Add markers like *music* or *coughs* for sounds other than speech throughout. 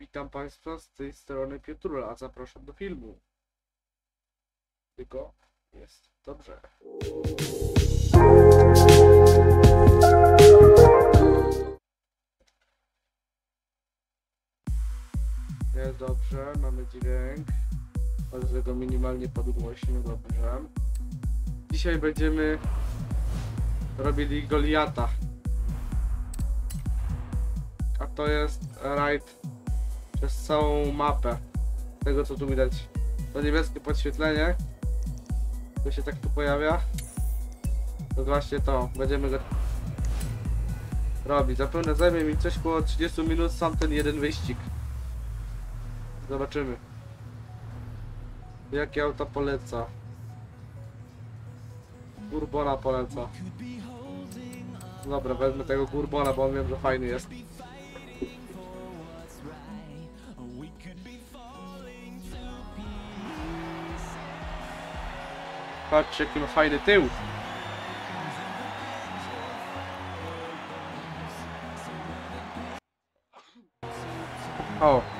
Witam Państwa z tej strony Piotrula, a zapraszam do filmu. Tylko jest dobrze. Jest dobrze, mamy dźwięk. Bardzo go minimalnie podgłośnił, dobrze. Dzisiaj będziemy robili Goliata. A to jest rajd przez całą mapę. Tego co tu widać. To niebieskie podświetlenie. To się tak tu pojawia. To właśnie to. Będziemy go robić. Zapewne zajmie mi coś około 30 minut sam ten jeden wyścig. Zobaczymy. Jakie auto poleca? Bourbona poleca. Dobra, wezmę tego Bourbona, bo on wiem, że fajny jest. Patrzcie, jaki ma fajny tył. O.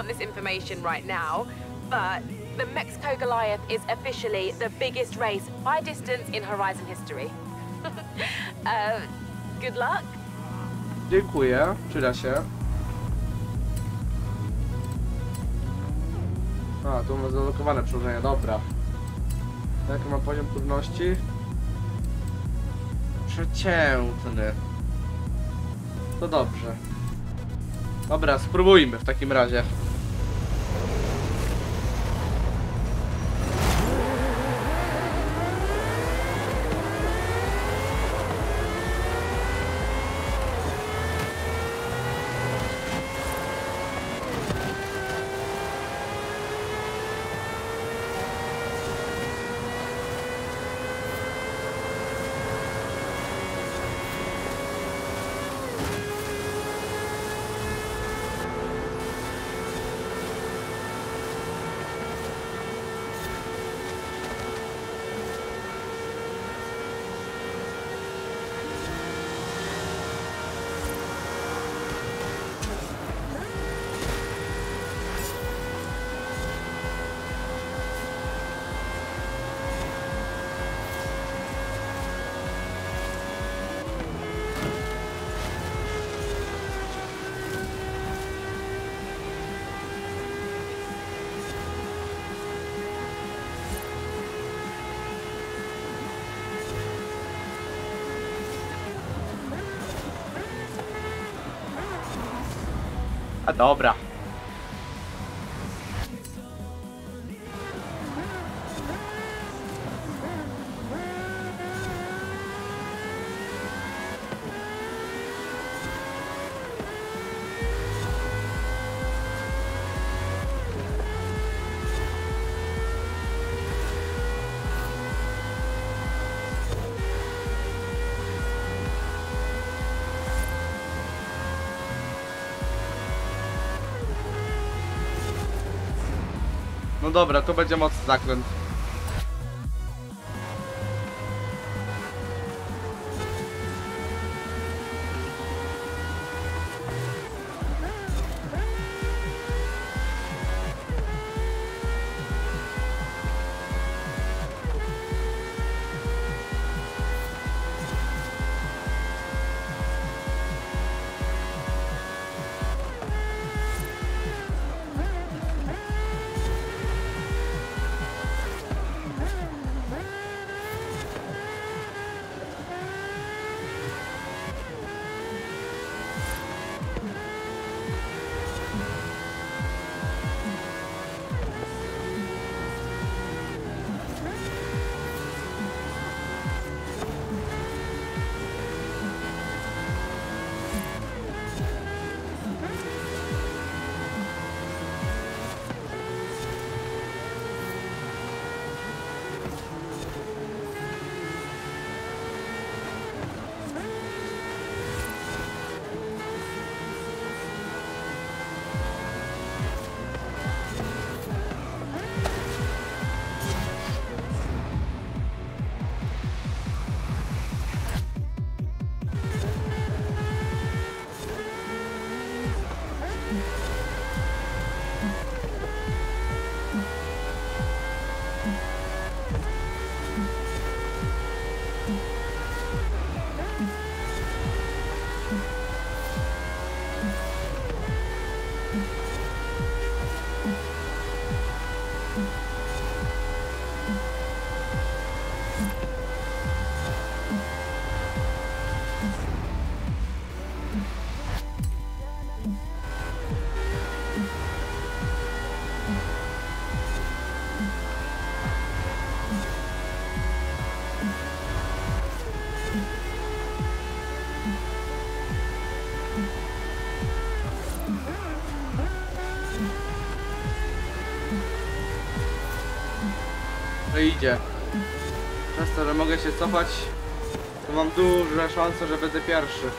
want this information right now, but the Mexico Goliath is officially the biggest race by distance in Horizon history. *laughs* uh, good luck. Dziękuję, przyda się. A, tu mam zablokowane przełożenie, dobra. Jaki mam poziom trudności? Przeciętny. To dobrze. Dobra, spróbujmy w takim razie. Dobra. No dobra, to będzie mocny zakręt. Idzie. Przez to, że mogę się cofać, to mam duże szanse, że będę pierwszy.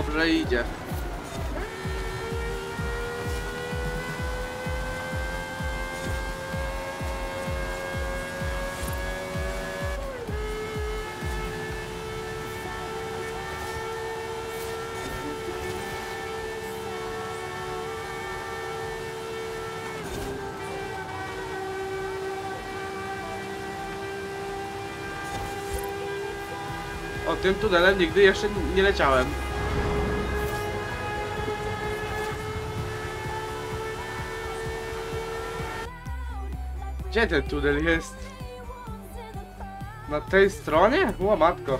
Dobrze idzie. O tym tunelem nigdy jeszcze nie leciałem. Gdzie ten tunel jest? Na tej stronie? O matko.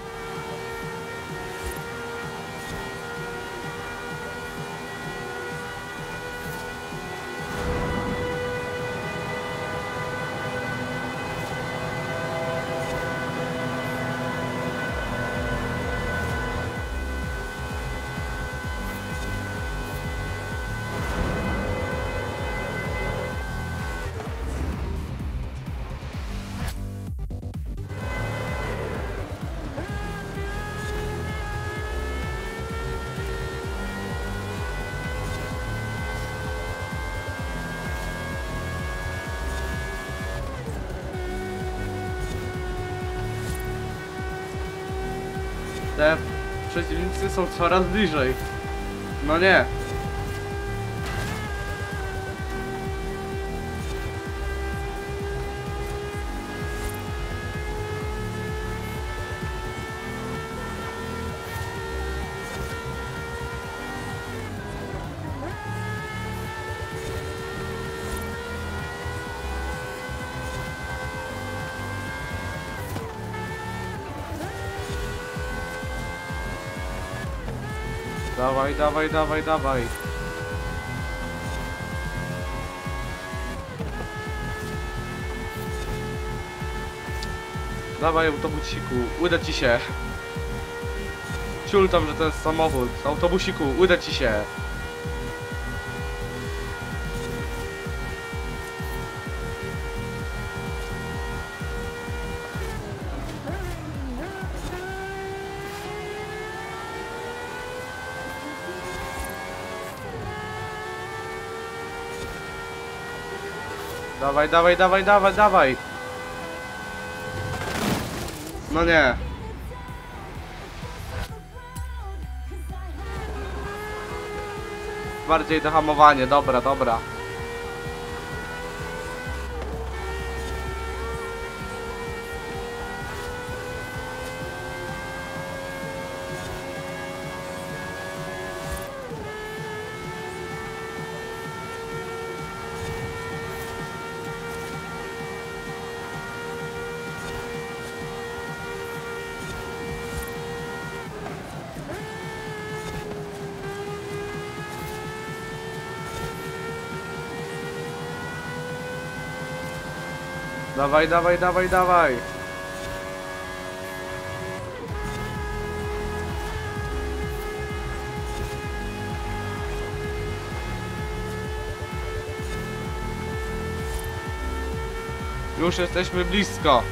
Te przeciwnicy są coraz bliżej. No nie. Dawaj, dawaj, dawaj, dawaj. Dawaj autobusiku, uda ci się. Ciul tam, że to jest samochód. Autobusiku, uda ci się. Dawaj, dawaj, dawaj, dawaj, dawaj. No nie. Bardziej to hamowanie, dobra, dobra. Dawaj, dawaj, dawaj, dawaj. Już jesteśmy blisko.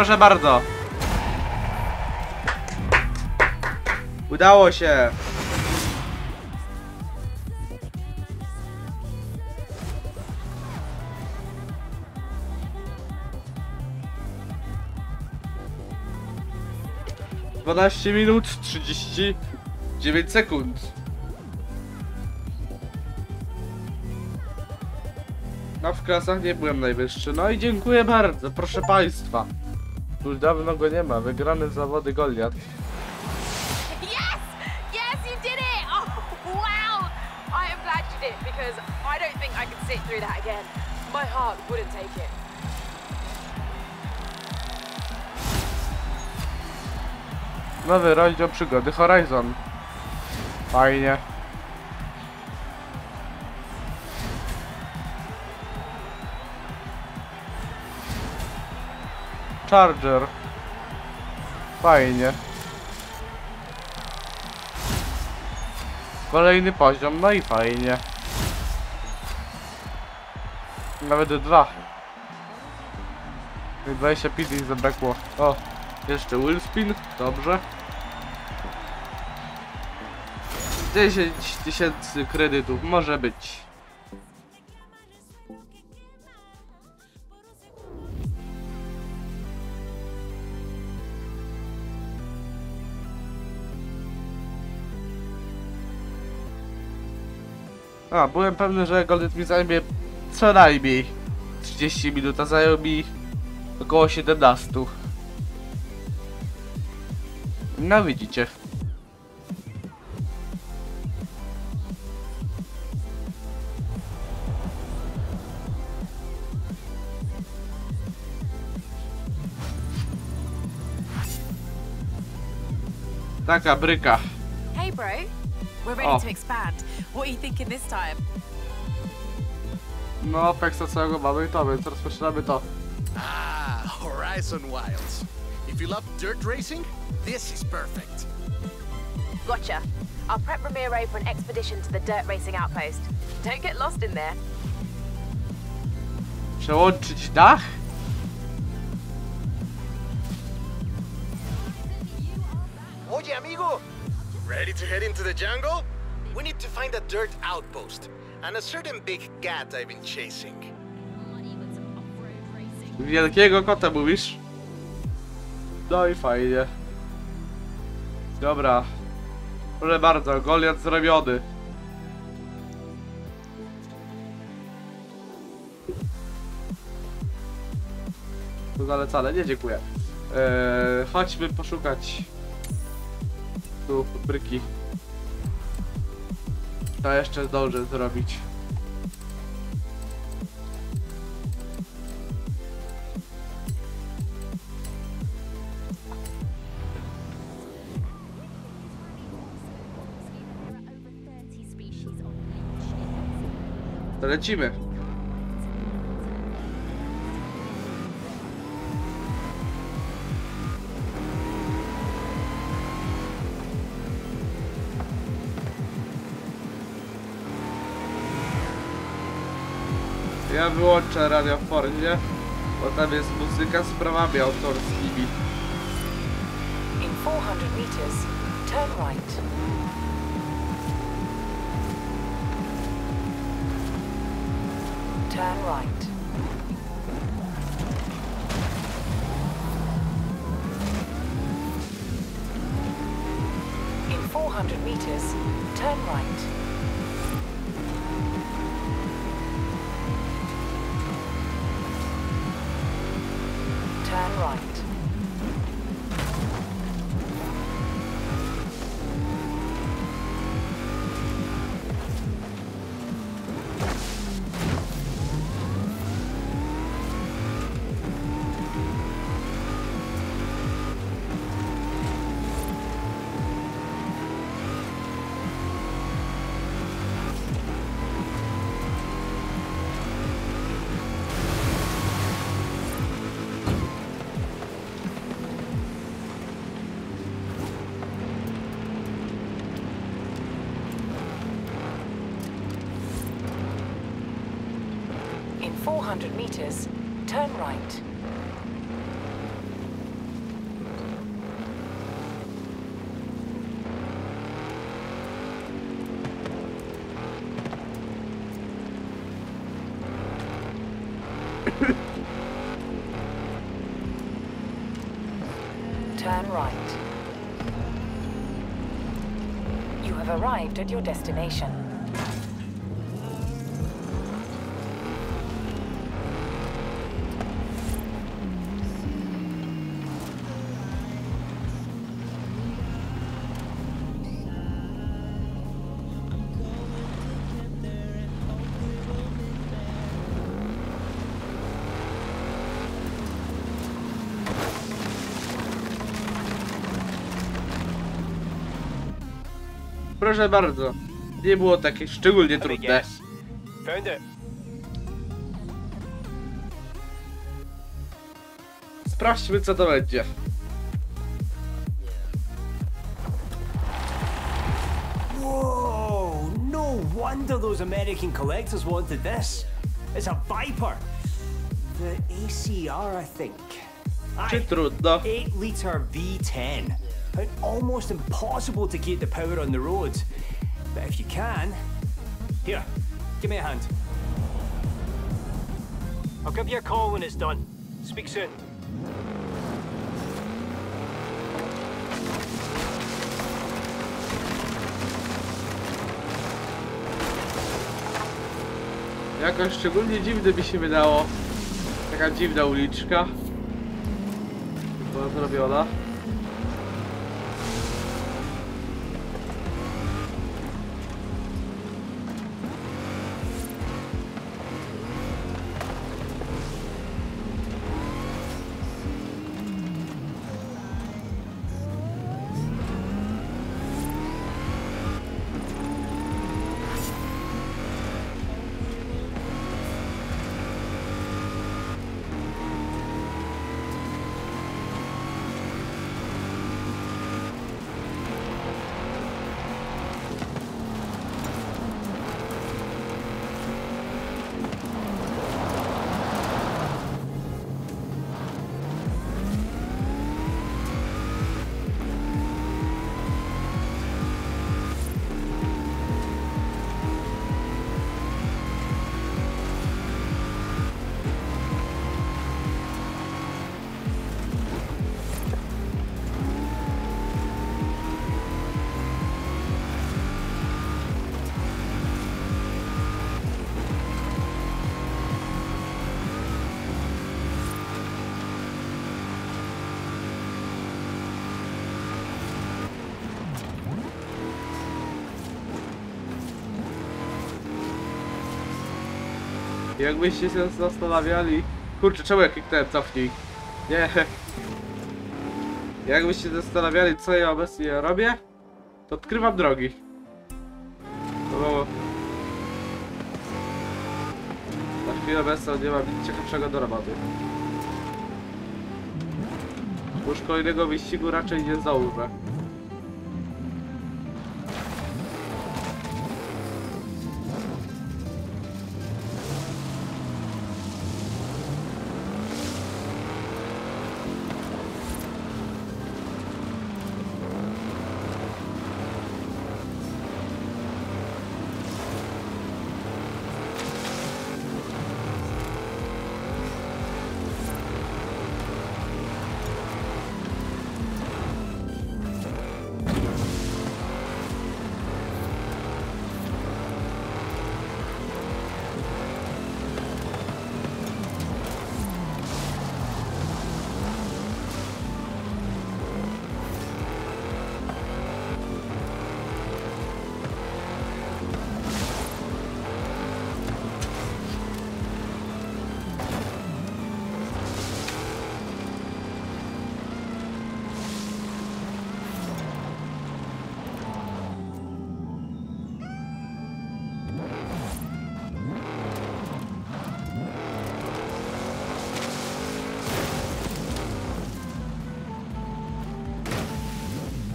Proszę bardzo. Udało się. Dwanaście minut trzydzieści dziewięć sekund. No w klasach nie byłem najwyższy. No i dziękuję bardzo, proszę państwa. Już dawno go nie ma, wygrany zawody Goliat. Yes! Yes, you did it! Oh, wow! I am glad you did because I don't think I could sit through that again. My heart wouldn't take it. Nowy rozdział przygody Horizon. Fajnie. Charger. Kolejny poziom, no i fajnie. Nawet dwa. I 25 ich zabrakło. O, jeszcze Willspin, dobrze. 10 tysięcy kredytów, może być. A, byłem pewny, że Golden mi zajmie co najmniej 30 minut, a zajął mi około 17. No widzicie. Taka bryka. Hey, bro. We're ready to expand. What are you thinking this time? No, peksa całego mamy to, więc rozpoczynamy to. Ah, Horizon Wilds. If you love dirt racing, this is perfect. Gotcha. I'll prep Ramiro for an expedition to the dirt racing outpost. Don't get lost in there. Przełączyć dach? Oye, amigo! Ready to head into the jungle? We need to find a dirt outpost and a certain big cat I've been chasing. Wielkiego kota mówisz? No i fajnie. Dobra. Proszę bardzo, Goliat zrobiony. To zalecane, nie dziękuję. Eee, chodźmy poszukać tu bryki. To jeszcze zdążę zrobić. To lecimy. Wyłączę radio Fordzie, bo tam jest muzyka z prawami autorskimi. In 400 meters, turn right. Turn right. In 400 meters, turn right. Meters, turn right. turn right. You have arrived at your destination. Proszę bardzo. Nie było takie szczególnie trudne. Found it. Sprawdźmy co to będzie. Whoa! wonder those American collectors wanted this. It's a Viper. The ACR, I think. Czy Aye, trudno? 8 litre V10. And almost impossible to keep the power on the road. But if you can. Here, give me a hand. I'll give you a call when it's done. Speak soon. Jakoś szczególnie dziwne mi się wydało. Taka dziwna uliczka. Była zrobiona. Jakbyście się zastanawiali... Kurczę, czemu ja kliknąłem cofnij? Nie. Jakbyście się zastanawiali, co ja obecnie robię, to odkrywam drogi. Bo... Na chwilę obecną nie mam nic ciekawszego do roboty. Już kolejnego wyścigu raczej nie założę.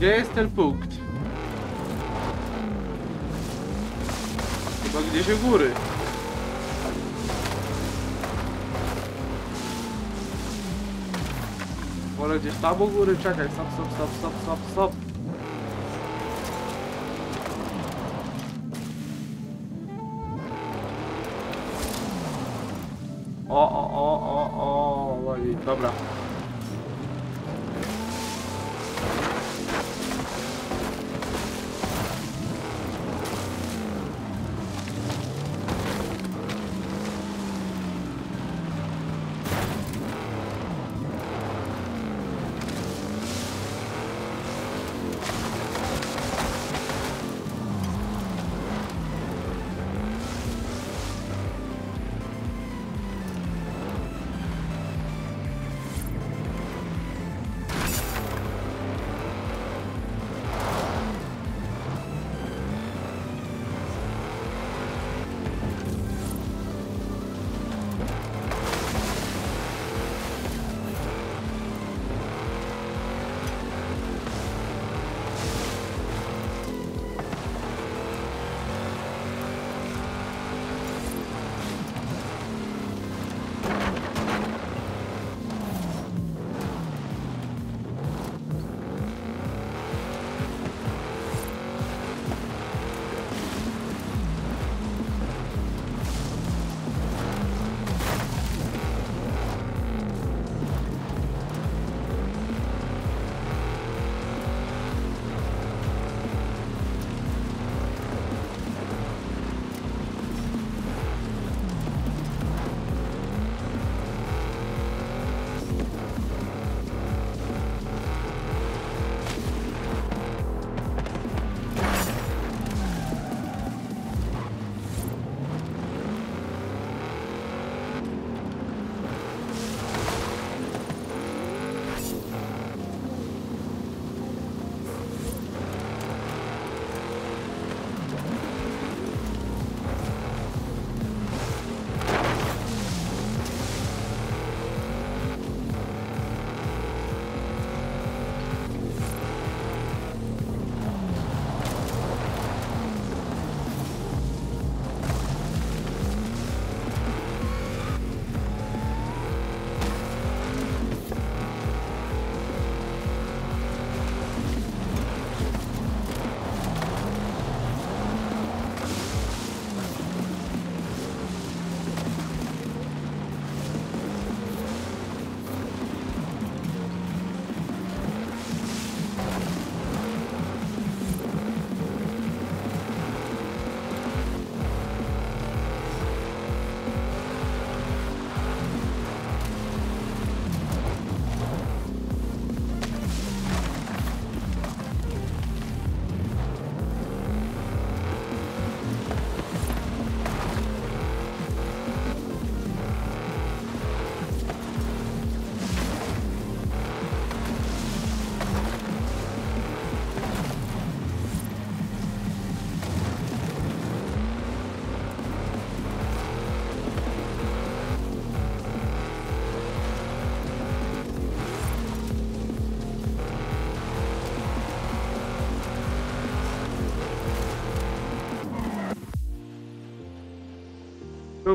Gdzie jest ten punkt? Chyba gdzieś u góry. Wolę gdzieś tam u góry, czekaj, stop, stop, stop, stop, stop, stop.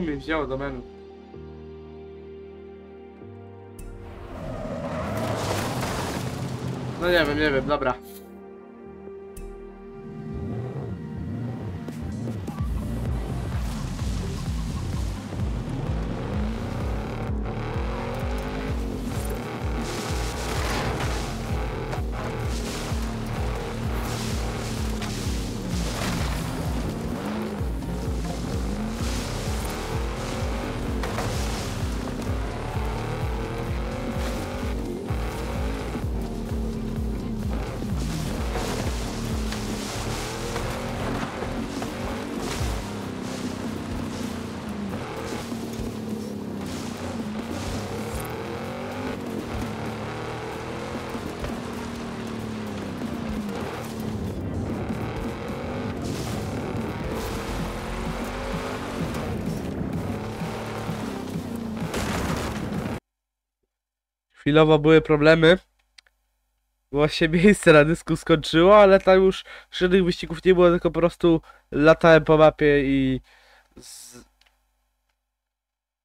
Tu mi wzięło do menu. No nie wiem, nie wiem, dobra. Chwilowo były problemy. Się miejsce na dysku skończyło, ale tam już żadnych wyścigów nie było, tylko po prostu latałem po mapie i z...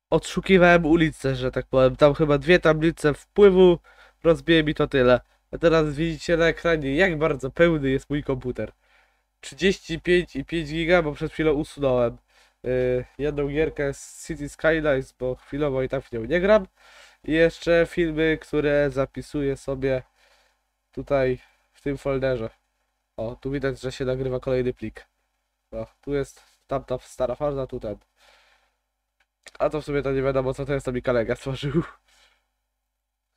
odszukiwałem ulicę, że tak powiem. Tam chyba dwie tablice wpływu, rozbiłem i to tyle. A teraz widzicie na ekranie, jak bardzo pełny jest mój komputer. 35,5 giga, bo przed chwilą usunąłem yy, jedną gierkę z City Skylines, bo chwilowo i tak w nią nie gram. I jeszcze filmy, które zapisuję sobie tutaj w tym folderze. O, tu widać, że się nagrywa kolejny plik. No, tu jest tamta stara faza, tu ten. A to w sumie to nie wiadomo co to jest, to mi kolega *laughs* stworzył.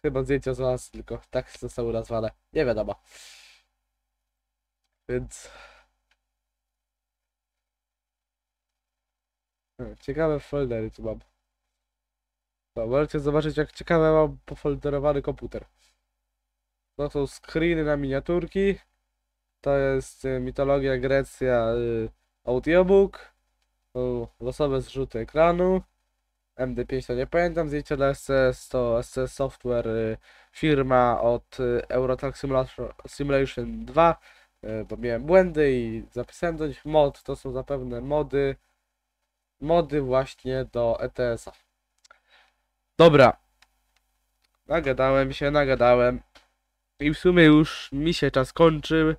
Chyba zdjęcia z was, tylko tak zostały nazwane. Nie wiadomo. Więc... Hmm, Ciekawe foldery tu mam. No, możecie zobaczyć jak ciekawe mam pofolderowany komputer. To są screeny na miniaturki. To jest y, mitologia Grecja y, audiobook. To losowe zrzuty ekranu. MD5 to nie pamiętam, zdjęcie dla SCS to SCS Software y, firma od y, Eurotrack Simulation, Simulation 2 y, bo miałem błędy i zapisałem do nich mod, to są zapewne mody mody właśnie do ETS-a. Dobra. Nagadałem się, nagadałem. I w sumie już mi się czas kończy.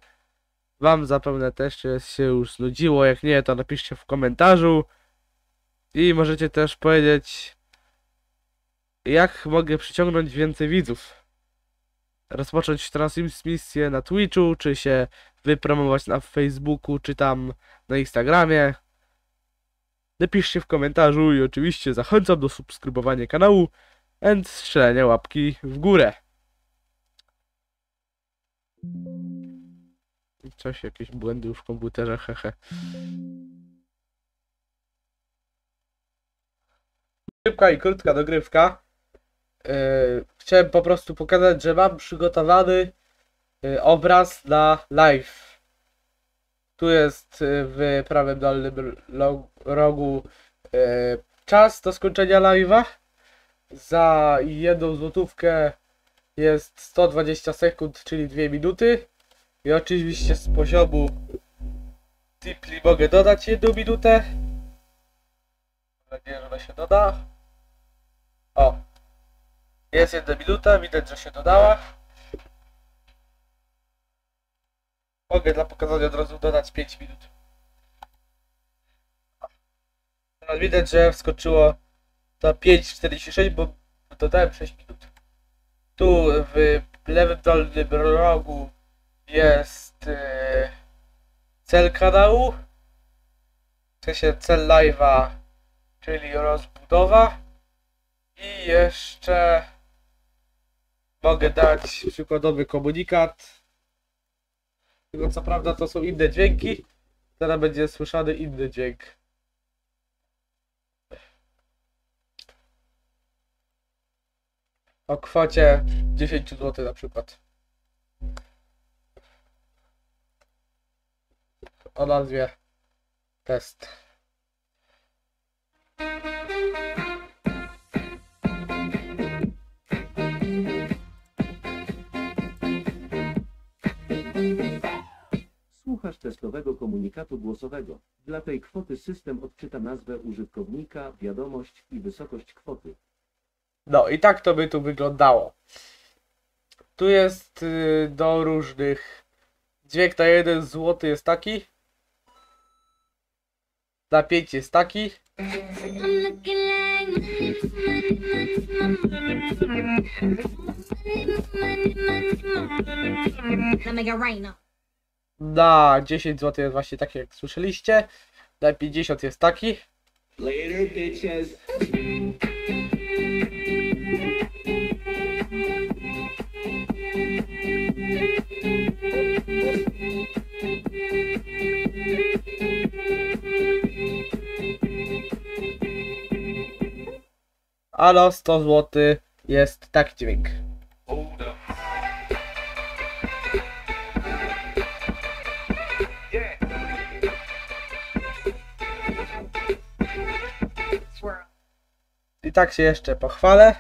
Wam zapewne też się już znudziło. Jak nie, to napiszcie w komentarzu. I możecie też powiedzieć, jak mogę przyciągnąć więcej widzów. Rozpocząć transmisję na Twitchu, czy się wypromować na Facebooku, czy tam na Instagramie. Napiszcie w komentarzu i oczywiście zachęcam do subskrybowania kanału and strzelania łapki w górę. Coś, jakieś błędy już w komputerze, hehe. Szybka i krótka dogrywka. Yy, chciałem po prostu pokazać, że mam przygotowany yy, obraz na live. Tu jest yy, w prawym dolnym rogu yy, czas do skończenia live'a. Za jedną złotówkę jest 120 sekund, czyli 2 minuty. I oczywiście z poziomu Tipli mogę dodać jedną minutę. Mam nadzieję, że ona się doda. O. Jest jedna minuta, widać, że się dodała. Mogę dla pokazania od razu dodać 5 minut. Teraz widać, że wskoczyło na 5,46, bo dodałem 6 minut. Tu w lewym dolnym rogu jest yy, cel kanału. W sensie cel live'a, czyli rozbudowa. I jeszcze mogę dać przykładowy komunikat. Tylko co prawda to są inne dźwięki. Teraz będzie słyszany inny dźwięk. O kwocie 10 zł na przykład. O nazwie test. Słuchasz testu gotowego komunikatu głosowego. Dla tej kwoty system odczyta nazwę użytkownika, wiadomość i wysokość kwoty. No i tak to by tu wyglądało. Tu jest y, do różnych. Dźwięk na 1 zł jest taki. Na 5 jest taki. Let me get rain up. Na 10 zł jest właśnie taki jak słyszeliście. Na 50 jest taki. Later, bitches. A na 100 zł jest taki dźwięk. I tak się jeszcze pochwalę.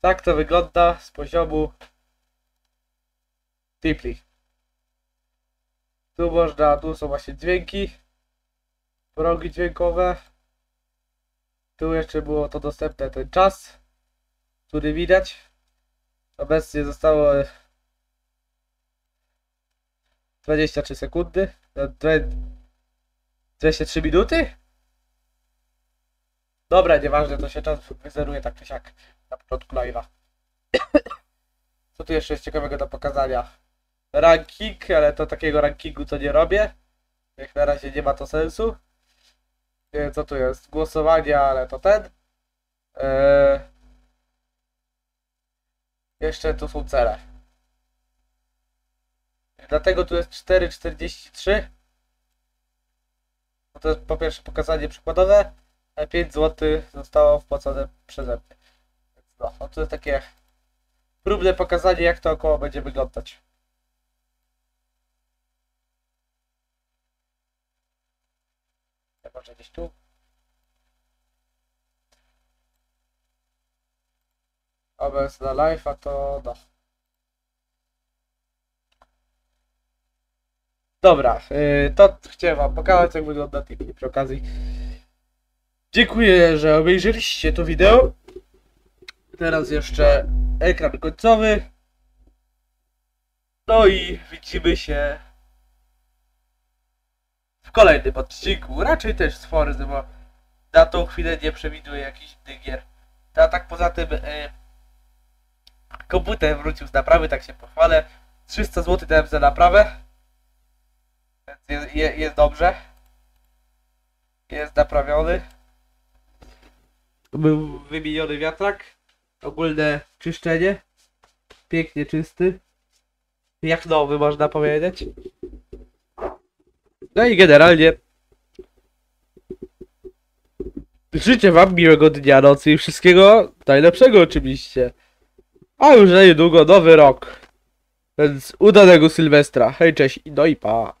Tak to wygląda z poziomu Tipli. Tu można, tu są właśnie dźwięki, progi dźwiękowe. Tu jeszcze było to dostępne ten czas, który widać. Obecnie zostało 23 sekundy, no, dwe- 23 minuty. Dobra, nieważne, to się czas wyzeruje tak czy siak na początku live'a. *coughs* Co tu jeszcze jest ciekawego do pokazania? Ranking, ale to takiego rankingu to nie robię. Jak na razie nie ma to sensu. Co tu jest? Głosowanie, ale to ten. Eee... Jeszcze tu są cele. Dlatego tu jest 4,43. Bo To jest po pierwsze pokazanie przykładowe, 5 zł zostało wpłacone przeze mnie. No, no to jest takie próbne pokazanie, jak to około będzie wyglądać. Ja może gdzieś tu. OBS na live, a to no. Dobra, yy, to chciałem wam pokazać jak wygląda Tipeee przy okazji. Dziękuję, że obejrzeliście to wideo. Teraz jeszcze ekran końcowy. No i widzimy się w kolejnym odcinku. Raczej też z Forzy, bo na tą chwilę nie przewiduję jakichś innych gier. A tak poza tym e, komputer wrócił z naprawy, tak się pochwalę. 300 zł dałem za naprawę. Więc jest, je- jest dobrze. Jest naprawiony. Był wymieniony wiatrak. Ogólne czyszczenie. Pięknie czysty. Jak nowy można powiedzieć. No i generalnie życzę wam miłego dnia, nocy i wszystkiego najlepszego oczywiście. A już niedługo nowy rok. Więc udanego Sylwestra. Hej, cześć, no i pa.